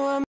you